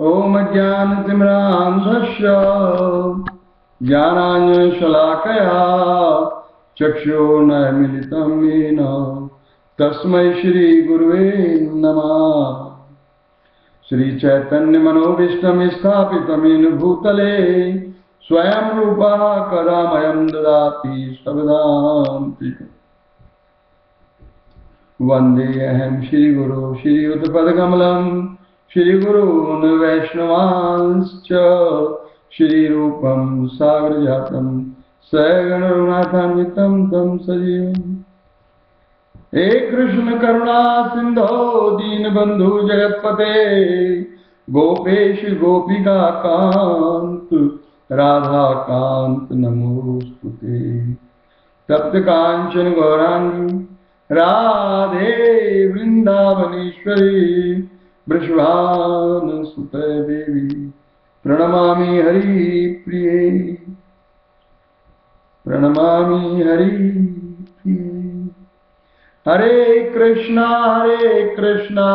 ॐ ज्ञानतिम्रान्धस्य ज्ञानाञ्जनशलाकया चक्षुर्नमिलितं येन। तस्मै श्रीगुरुवे नमः। श्रीचैतन्यमनोभीष्टं स्थापितमेन भूतले। स्वयं रूपः कदामयं ददाति सर्वदान्तिकम् वन्देऽहं श्रीगुरो, श्रीयुतपदकमलं। श्रीगुरून् वैष्णवांश्च श्रीरूपं सागरजातं सगणरुणाथान्वितं तं सजीवम्। हे कृष्ण करुणा सिन्धो, दीनबन्धु जगत्पते, गोपेश गोपिका कान्त, राधाकान्त नमोऽस्तु ते। तप्त काञ्चन गौराङ्गी राधे वृन्दावनेश्वरी वृषभानुसुत देवी। प्रणमामि हरिप्रिये प्रणमामि हरिप्रिये हरे कृष्णा हरे कृष्णा।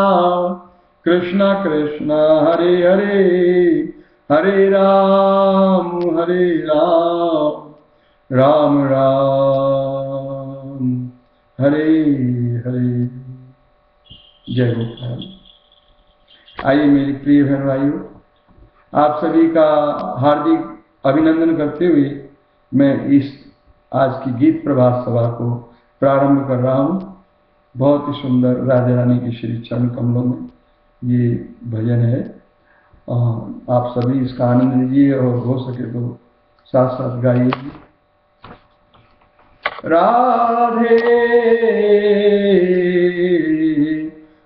कृष्णा कृष्णा, हरे हरे। हरे राम हरे राम। राम राम। हरे हरे। जय गोपाल। आइए मेरी प्रिय बहन भाइयों, आप सभी का हार्दिक अभिनंदन करते हुए मैं इस आज की गीत प्रभात सभा को प्रारंभ कर रहा हूँ। बहुत ही सुंदर राजा रानी की श्री चरण कमलों में ये भजन है। आप सभी इसका आनंद लीजिए और हो सके तो साथ साथ गाइए। राधे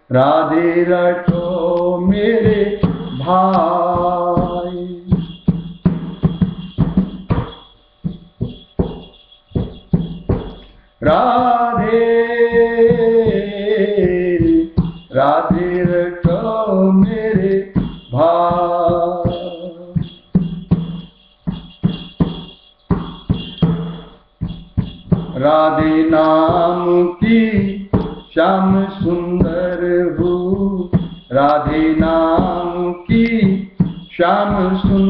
राधे रटो মেরে ভাই। রাধে রাধের তো মেরে ভাই। রাধে নাম কি? শ্যাম সুন্দর राधे नाम की श्याम सुंदर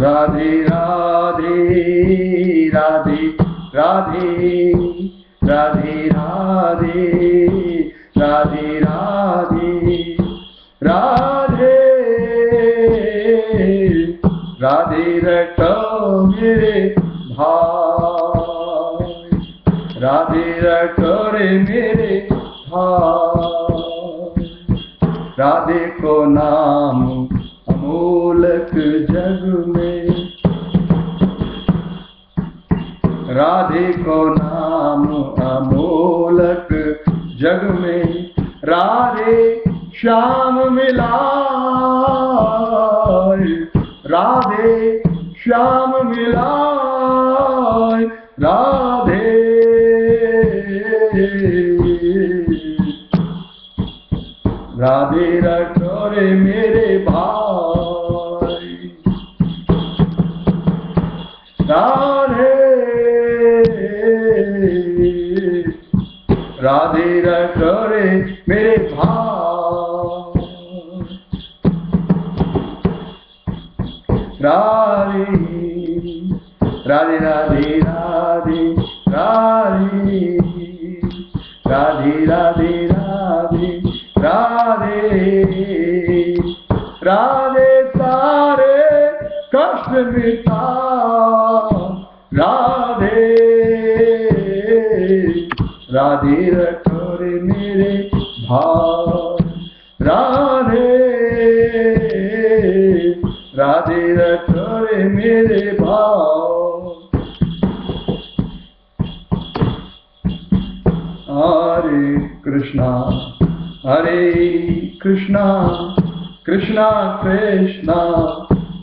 राधे राधे राधे राधे राधे राधे राधे राधे राधे राधे रटो मेरे भाई राधे रटो रे मेरे भाई राधे को नाम अमूलक जग में। राधे को नाम अमोलक जग में। राधे श्याम मिला राधे श्याम मिला राधे। राधे रटोरे मेरे भाई। मिठा राधे। राधे रठोर मेरे भाव राधे। राधे रठोर मेरे भाव हरे कृष्णा हरे Krishna Krishna Krishna.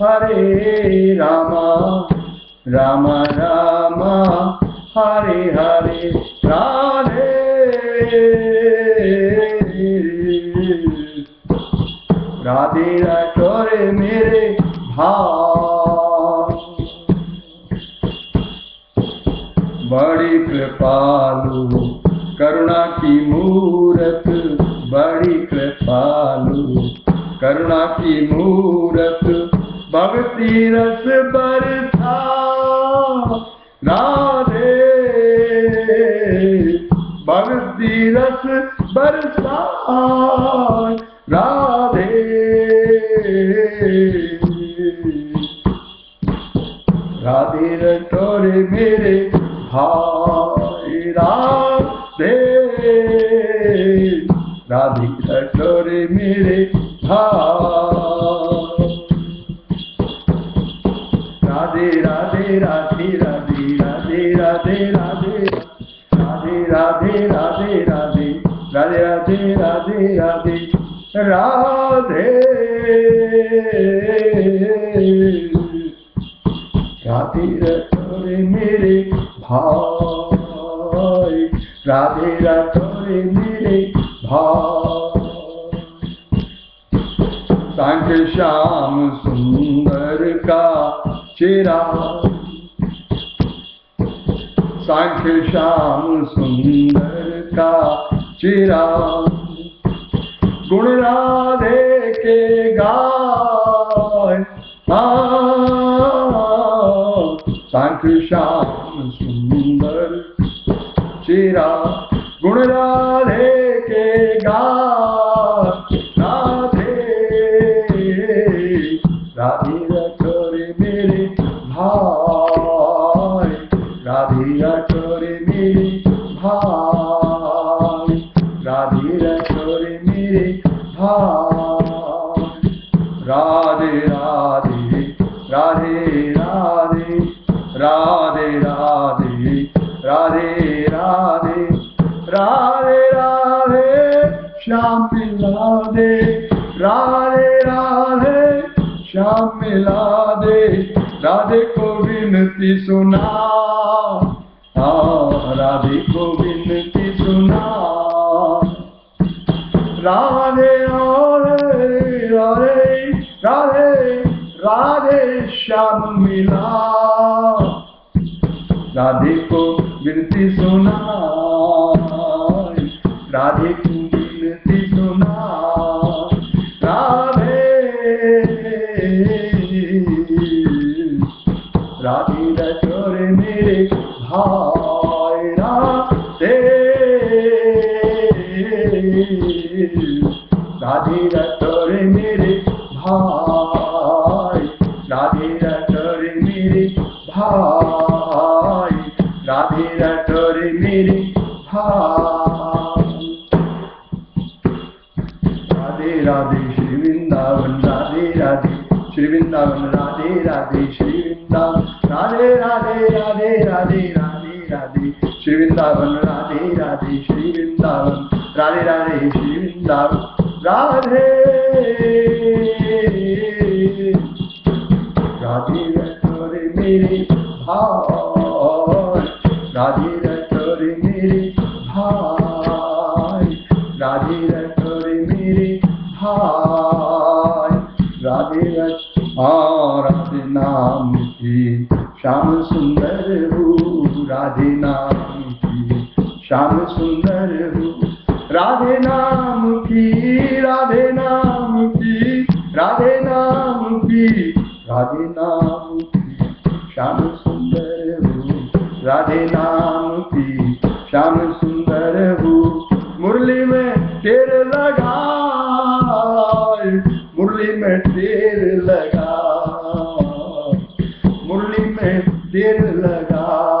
Hare Rama, Rama Rama, Hare Hare, Radhe. Radhe राठौरे मेरे भाव बड़ी कृपालु करुणा की मूरत बड़ी कृपालु करुणा की मूरत भक्ति रस बरसा राधे भक्ति रस बरसा राधे राधे रटोरे मेरे भाई राधे राधे रटोरे मेरे राधे राधे राधे राधे राधे राधे राधे राधे। राधे राधे मेरे भाई, राधे राधे मेरे भाई। श्याम सुंदर का चेहरा सांख्य श्याम सुंदर का चिरा। गुण राधे के गाय। सांख्य श्याम सुंदर चिरा। गुण राधे के गाय। राधे राधे, श्याम मिला दे राधे राधे, श्याम मिला दे राधे को विनती सुना राधे को विनती सुना। राधे राधे राधे राधे राधे, श्याम मिला। राधे को विनती सुना। রাধে কুটিল কৃষ্ণা রাধে। রাধিরা চরে মেরে ভাই রাধে। রাধিরা চরে মেরে ভাই রাধিরা চরে মেরে ভাই রাধিরা চরে মেরে ভাই। Radhe Shri Vrindavan Radhe Radhe Shri Vrindavan Radhe Radhe Shri Vrindavan Radhe Radhe Radhe Radhe Radhe Radhe Shri Vrindavan Radhe Radhe Shri Vrindavan Radhe Radhe Shri Vrindavan Radhe Radhe नाम की, राधे नाम की, राधे नाम की, राधे नाम की, श्याम सुंदर हूँ। राधे नाम की, श्याम सुंदर हूँ। मुरली में तेर लगाए, मुरली में तेर लगा मुरली में तेर लगा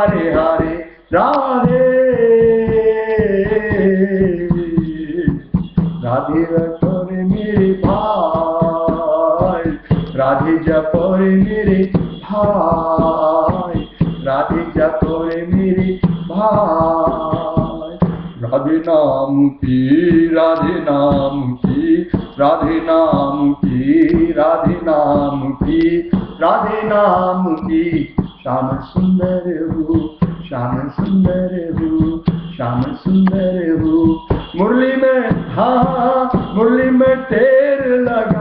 হারে হারে, রাধে। রাধে করে মেরে ভাই, রাধে যা করে মেরে ভাই, রাধে যা করে মেরে ভাই। রাধে নাম কি, রাধে নাম কি, রাধে নাম কি, রাধে নাম কি, রাধে নাম কি श्याम सुंदर हो श्याम सुंदर हो श्याम सुंदर हो। मुरली में हा मुरली में तेर लगा।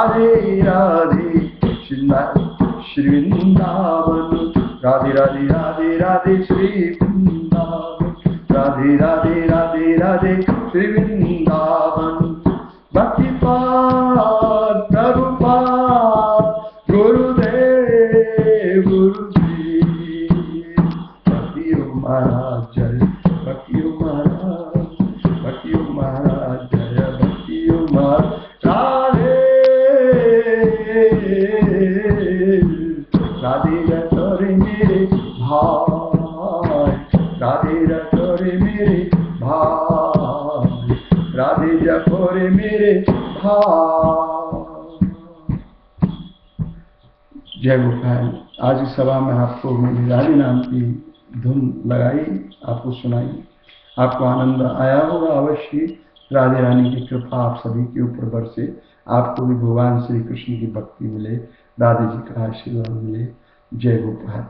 Radhe Radhe Shrindavan Radhe Radhe Radhe Radhe Shri Radhe जपोरे मेरे भाई जय गोपाल, आज इस सभा में आपको मेरी राधे नाम की धुन लगाई, आपको सुनाई। आपको आनंद आया होगा अवश्य। राधे रानी की कृपा आप सभी के ऊपर बरसे। आपको भी भगवान श्री कृष्ण की भक्ति मिले, राधे जी का आशीर्वाद मिले। जय गोपाल।